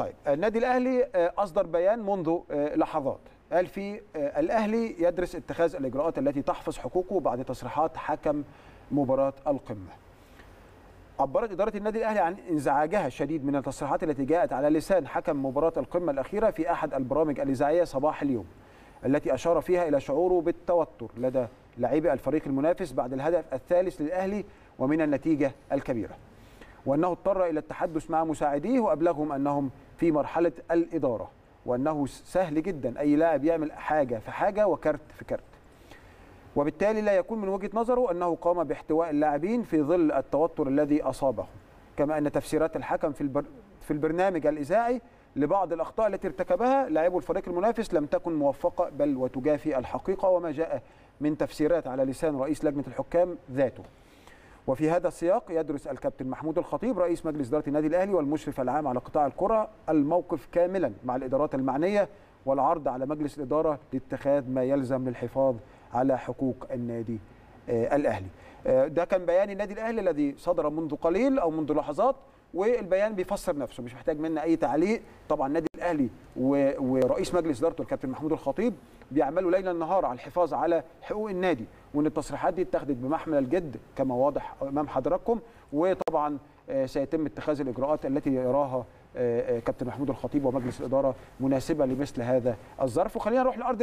طيب النادي الأهلي آه، أصدر بيان منذ آه، لحظات. قال فيه آه، الأهلي يدرس اتخاذ الإجراءات التي تحفظ حقوقه بعد تصريحات حكم مباراة القمة. عبرت إدارة النادي الأهلي عن انزعاجها الشديد من التصريحات التي جاءت على لسان حكم مباراة القمة الأخيرة في أحد البرامج الإذاعية صباح اليوم التي أشار فيها إلى شعوره بالتوتر لدى لاعبي الفريق المنافس بعد الهدف الثالث للأهلي ومن النتيجة الكبيرة. وأنه اضطر إلى التحدث مع مساعديه وأبلغهم أنهم في مرحلة الإدارة وأنه سهل جدا أي لاعب يعمل حاجة في حاجة وكرت في كرت وبالتالي لا يكون من وجهة نظره أنه قام باحتواء اللاعبين في ظل التوتر الذي أصابهم. كما أن تفسيرات الحكم في البر... في البرنامج الإذاعي لبعض الأخطاء التي ارتكبها لاعبو الفريق المنافس لم تكن موفقة بل وتجافي الحقيقة وما جاء من تفسيرات على لسان رئيس لجنة الحكام ذاته. وفي هذا السياق يدرس الكابتن محمود الخطيب رئيس مجلس إدارة النادي الأهلي والمشرف العام على قطاع الكرة الموقف كاملا مع الإدارات المعنية والعرض على مجلس الإدارة لاتخاذ ما يلزم للحفاظ على حقوق النادي آه، الأهلي. آه، ده كان بيان النادي الأهلي الذي صدر منذ قليل أو منذ لحظات والبيان بيفسر نفسه مش محتاج منا أي تعليق. طبعا النادي الأهلي ورئيس مجلس ادارته الكابتن محمود الخطيب بيعملوا ليلا نهار على الحفاظ على حقوق النادي وإن التصريحات دي اتخذت بمحمل الجد كما واضح أمام حضراتكم. وطبعا آه، سيتم اتخاذ الإجراءات التي يراها آه، آه، كابتن محمود الخطيب ومجلس الإدارة مناسبة لمثل هذا الظرف. وخلينا نروح لأرض